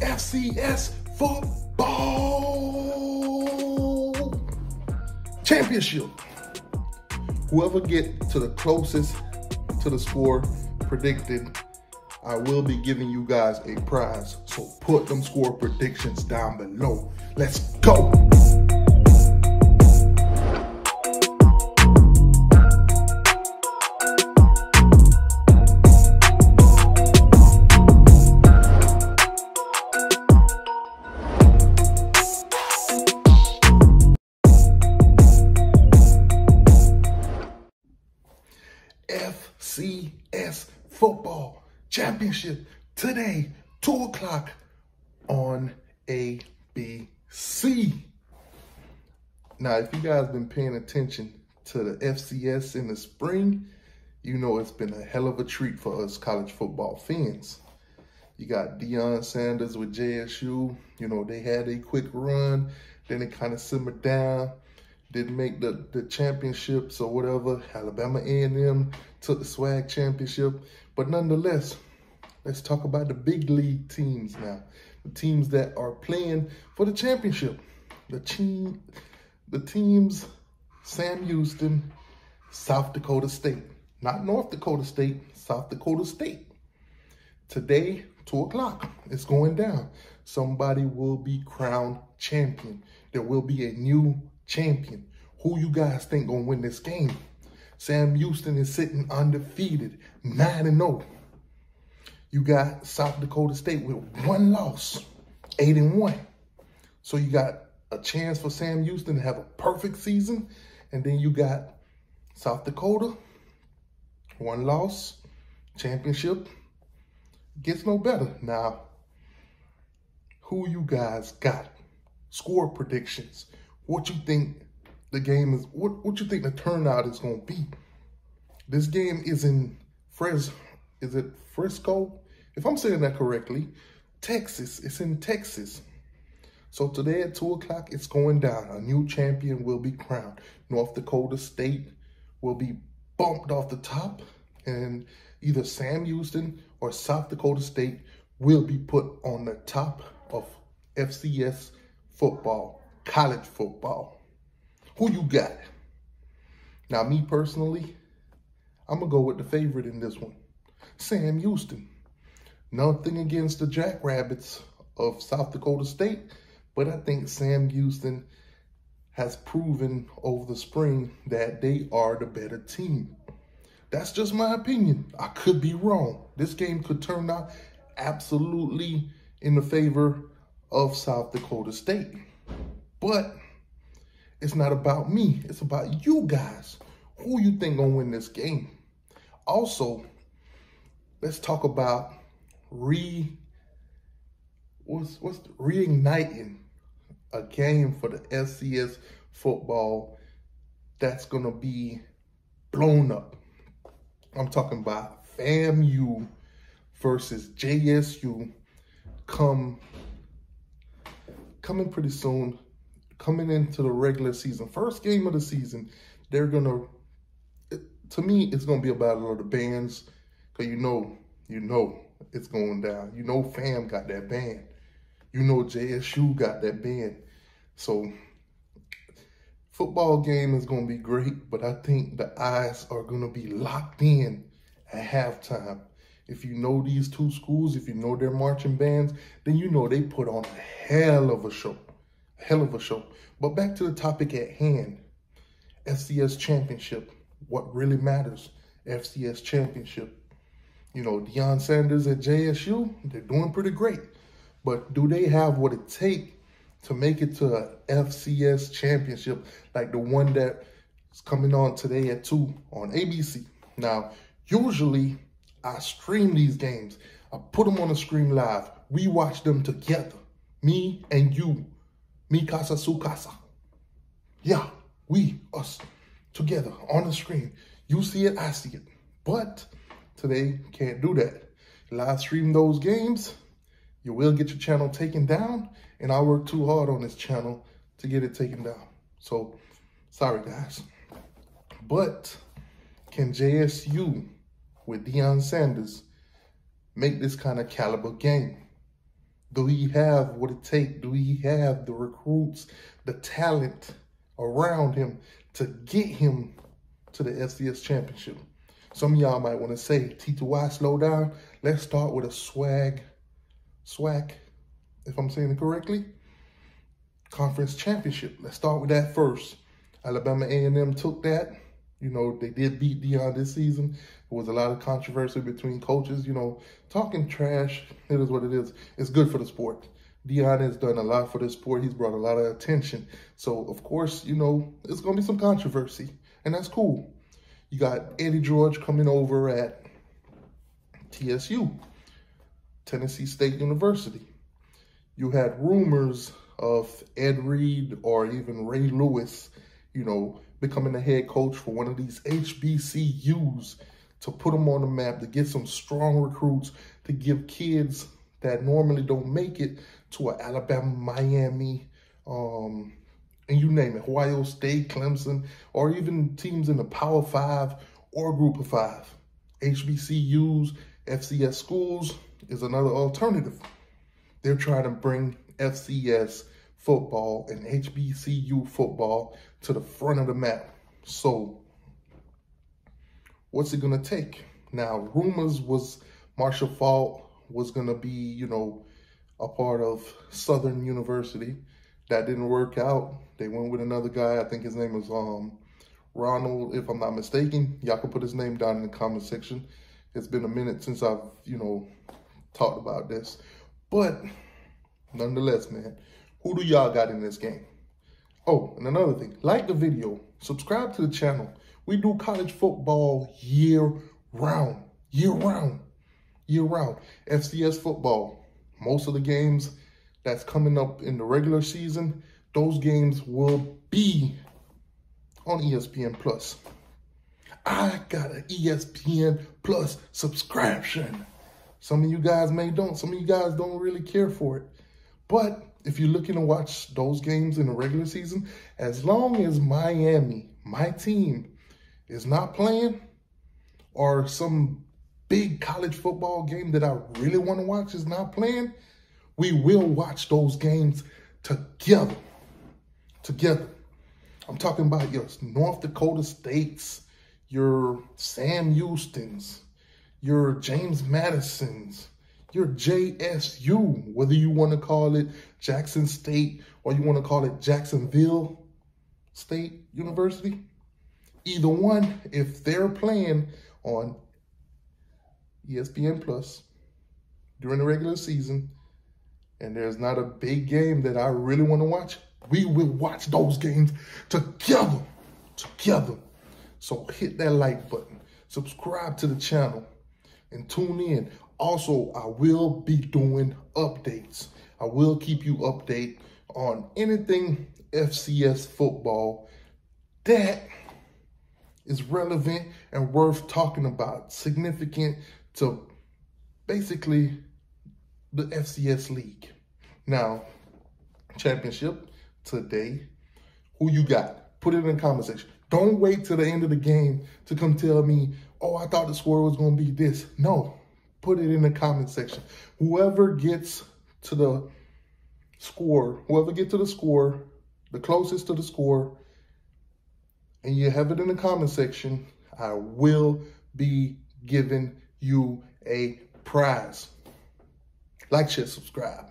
FCS football championship. Whoever get to the closest to the score predicted, I will be giving you guys a prize. So put them score predictions down below. Let's go. Football Championship today, 2 o'clock on ABC. Now, if you guys been paying attention to the FCS in the spring, you know it's been a hell of a treat for us college football fans. You got Deion Sanders with JSU. You know, they had a quick run, then it kind of simmered down didn't make the, the championships or whatever. Alabama A&M took the SWAC championship. But nonetheless, let's talk about the big league teams now. The teams that are playing for the championship. The team, the teams, Sam Houston, South Dakota State. Not North Dakota State, South Dakota State. Today, 2 o'clock, it's going down. Somebody will be crowned champion. There will be a new champion. Who you guys think gonna win this game? Sam Houston is sitting undefeated, 9 and 0. You got South Dakota State with one loss, 8 and 1. So you got a chance for Sam Houston to have a perfect season. And then you got South Dakota, one loss, championship. Gets no better. Now, who you guys got? Score predictions what you think the game is, what, what you think the turnout is going to be. This game is in Fres, is it Frisco? If I'm saying that correctly, Texas, it's in Texas. So today at 2 o'clock, it's going down. A new champion will be crowned. North Dakota State will be bumped off the top, and either Sam Houston or South Dakota State will be put on the top of FCS football college football. Who you got? Now, me personally, I'm going to go with the favorite in this one, Sam Houston. Nothing against the Jackrabbits of South Dakota State, but I think Sam Houston has proven over the spring that they are the better team. That's just my opinion. I could be wrong. This game could turn out absolutely in the favor of South Dakota State. But it's not about me. It's about you guys. Who you think gonna win this game? Also, let's talk about re what's what's reigniting a game for the SCS football that's gonna be blown up. I'm talking about FAMU versus JSU come coming pretty soon coming into the regular season, first game of the season, they're gonna. To me, it's gonna be a battle of the bands, cause you know, you know, it's going down. You know, Fam got that band. You know, JSU got that band. So, football game is gonna be great, but I think the eyes are gonna be locked in at halftime. If you know these two schools, if you know their marching bands, then you know they put on a hell of a show hell of a show. But back to the topic at hand. FCS Championship. What really matters. FCS Championship. You know, Deion Sanders at JSU, they're doing pretty great. But do they have what it takes to make it to a FCS championship like the one that is coming on today at 2 on ABC? Now, usually I stream these games. I put them on the screen live. We watch them together. Me and you Mi casa, su casa. Yeah, we, us, together on the screen. You see it, I see it. But today, can't do that. Live stream those games, you will get your channel taken down, and I work too hard on this channel to get it taken down. So, sorry guys. But can JSU with Deion Sanders make this kind of caliber game? Do he have what it takes? Do he have the recruits, the talent around him to get him to the FCS championship? Some of y'all might want to say, T2Y, slow down. Let's start with a SWAC, SWAC, if I'm saying it correctly, conference championship. Let's start with that first. Alabama A&M took that. You know, they did beat Deion this season. There was a lot of controversy between coaches, you know, talking trash. It is what it is. It's good for the sport. Deion has done a lot for the sport. He's brought a lot of attention. So, of course, you know, it's going to be some controversy, and that's cool. You got Eddie George coming over at TSU, Tennessee State University. You had rumors of Ed Reed or even Ray Lewis, you know, becoming the head coach for one of these HBCUs to put them on the map, to get some strong recruits, to give kids that normally don't make it to an Alabama, Miami, um, and you name it, Ohio State, Clemson, or even teams in the Power Five or Group of Five. HBCUs, FCS schools is another alternative. They're trying to bring FCS football and HBCU football to the front of the map. So what's it going to take? Now, rumors was Marshall Faulk was going to be, you know, a part of Southern University. That didn't work out. They went with another guy. I think his name was um, Ronald, if I'm not mistaken. Y'all can put his name down in the comment section. It's been a minute since I've, you know, talked about this. But nonetheless, man, who do y'all got in this game? Oh, and another thing, like the video, subscribe to the channel. We do college football year round, year round, year round. FCS football, most of the games that's coming up in the regular season, those games will be on ESPN Plus. I got an ESPN Plus subscription. Some of you guys may don't. Some of you guys don't really care for it. But if you're looking to watch those games in the regular season, as long as Miami, my team, is not playing, or some big college football game that I really want to watch is not playing, we will watch those games together. Together. I'm talking about your North Dakota States, your Sam Houston's, your James Madison's, your JSU, whether you want to call it Jackson State or you want to call it Jacksonville State University. Either one, if they're playing on ESPN Plus during the regular season and there's not a big game that I really want to watch, we will watch those games together. Together. So hit that like button, subscribe to the channel, and tune in. Also, I will be doing updates. I will keep you update on anything FCS football that is relevant and worth talking about, significant to basically the FCS league. Now, championship today, who you got? Put it in the comment section. Don't wait till the end of the game to come tell me, oh, I thought the score was going to be this. No, put it in the comment section. Whoever gets to the score, whoever gets to the score, the closest to the score, and you have it in the comment section, I will be giving you a prize. Like, share, subscribe.